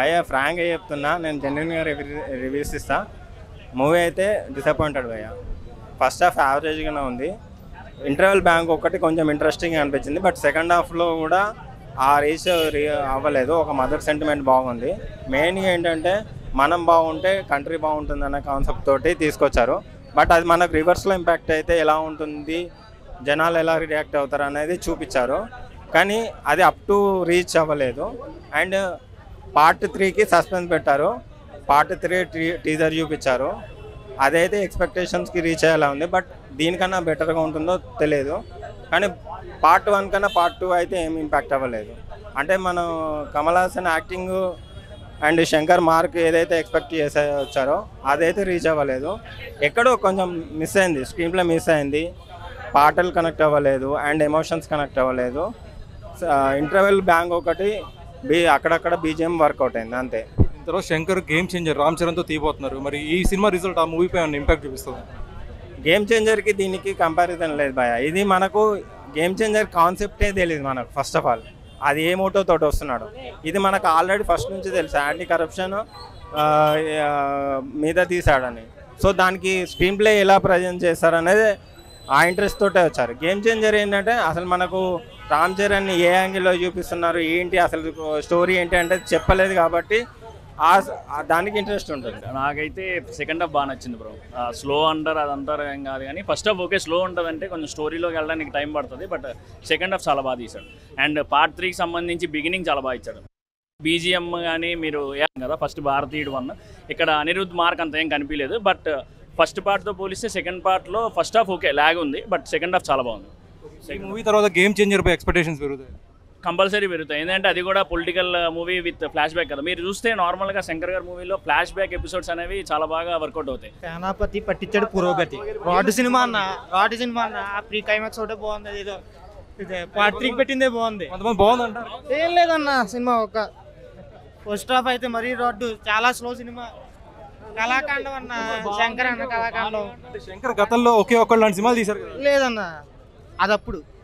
భయ ఫ్రాంక్గా చెప్తున్నా నేను జెన్యున్గా రివ్యూస్ ఇస్తా. మూవీ అయితే డిసప్పాయింటెడ్ భయ్య. ఫస్ట్ హాఫ్ యావరేజ్గానే ఉంది. ఇంటర్వెల్ బ్యాంక్ ఒకటి కొంచెం ఇంట్రెస్టింగ్ అనిపించింది బట్ సెకండ్ హాఫ్లో కూడా ఆ రీచ్ అవ్వలేదు. ఒక మదర్ సెంటిమెంట్ బాగుంది. మెయిన్గా ఏంటంటే మనం బాగుంటే కంట్రీ బాగుంటుంది అనే కాన్సెప్ట్ తోటి తీసుకొచ్చారు. బట్ అది మనకు రివర్స్లో ఇంపాక్ట్ అయితే ఎలా ఉంటుంది జనాలు ఎలా రియాక్ట్ అవుతారు అనేది చూపించారు. కానీ అది అప్ టు రీచ్ అవ్వలేదు. అండ్ పార్ట్ త్రీకి సస్పెన్స్ పెట్టారు. పార్ట్ త్రీ టీజర్ చూపించారు. అదైతే ఎక్స్పెక్టేషన్స్కి రీచ్ అయ్యేలా ఉంది. బట్ దీనికన్నా బెటర్గా ఉంటుందో తెలియదు కానీ పార్ట్ వన్ కన్నా పార్ట్ టూ అయితే ఏం ఇంపాక్ట్ అవ్వలేదు. అంటే మనం Kamal Haasan acting and Shankar mark ఏదైతే ఎక్స్పెక్ట్ చేసే వచ్చారో అదైతే రీచ్ అవ్వలేదు. ఎక్కడో కొంచెం మిస్ అయింది. స్క్రీన్లో మిస్ అయింది. పాటలు కనెక్ట్ అవ్వలేదు. అండ్ ఎమోషన్స్ కనెక్ట్ అవ్వలేదు. ఇంటర్వెల్ బ్యాంగ్ ఒకటి బీ అక్కడక్కడ బీజిఎం వర్కౌట్ అయింది అంతే. తర్వాత శంకర్ గేమ్ చేంజర్ రామ్ చరణ్తో తీయబోతున్నారు. మరి ఈ సినిమా రిజల్ట్ ఆ మూవీపై ఏమైనా ఇంపాక్ట్ చూపిస్తుంది? గేమ్ చేంజర్కి దీనికి కంపారిజన్ లేదు భయ ఇది మనకు గేమ్ చేంజర్ కాన్సెప్టే తెలియదు మనకు ఫస్ట్ ఆఫ్ ఆల్ అది ఏ మోటో తోటి వస్తున్నాడు. ఇది మనకు ఆల్రెడీ ఫస్ట్ నుంచి తెలుసు. యాంటీ కరప్షన్ మీద తీసాడని సో దానికి స్క్రీన్ ప్లే ఎలా ప్రజెంట్ చేస్తారనేది ఆ ఇంట్రెస్ట్ తోటే వచ్చారు. గేమ్ చేంజర్ ఏంటంటే అసలు మనకు రామ్ చరణ్ ఏ యాంగిల్లో చూపిస్తున్నారు ఏంటి అసలు స్టోరీ ఏంటి అంటే చెప్పలేదు కాబట్టి దానికి ఇంట్రెస్ట్ ఉంటుంది. నాకైతే సెకండ్ హాఫ్ బాగా నచ్చింది బ్రో స్లో అంటారు అది అంటారు ఏం కాదు కానీ ఫస్ట్ హాఫ్ ఓకే స్లో ఉంటుంది అంటే కొంచెం స్టోరీలోకి వెళ్ళడానికి టైం పడుతుంది బట్ సెకండ్ హాఫ్ చాలా బాగా తీశాడు. అండ్ పార్ట్ త్రీకి సంబంధించి బిగినింగ్ చాలా బాగా ఇచ్చాడు. బీజిఎం కానీ మీరు ఏం కదా ఫస్ట్ భారతీయుడు వన్. ఇక్కడ అనిరుద్ధ్ మార్క్ అంత ఏం కనిపించలేదు బట్ ఫస్ట్ పార్ట్తో పోలిస్తే సెకండ్ పార్ట్లో ఫస్ట్ హాఫ్ ఓకే లాగ్ ఉంది బట్ సెకండ్ హాఫ్ చాలా బాగుంది. ఈ మూవీ తర్వాత గేమ్ చేంజర్ పై ఎక్స్పెక్టేషన్స్ పెరుగుతాయి. కంపల్సరీ పెరుగుతాయి. ఎందుకంటే అది కూడా political movie with flashback కదా. మీరు చూస్తే నార్మల్గా శంకర్ గారి మూవీలో ఫ్లాష్ బ్యాక్ ఎపిసోడ్స్ అనేవి చాలా బాగా వర్కౌట్ అవుతాయి. సేనాపతి పట్టించాడు పురోగతి. రాడ్ సినిమా అన్న రాడ్ సినిమా అన్న ఆ ప్రీ క్లైమాక్స్ ఒకటే బాగుంది ఏదో ఇదే పార్ట్ త్రీకి పెట్టిందే బాగుంది. బాగుందంటారు. ఏం లేదన్న సినిమా ఒక ఫస్ట్ హాఫ్ అయితే మరీ రాడ్ చాలా స్లో సినిమా. కళాకాండం అన్న శంకర్ అన్న కళాకాండం. అంటే శంకర్ గతంలో ఒకే ఒక్కళ్ళు లాంటి సినిమాలు తీశారు లేదన్న అది అప్పుడు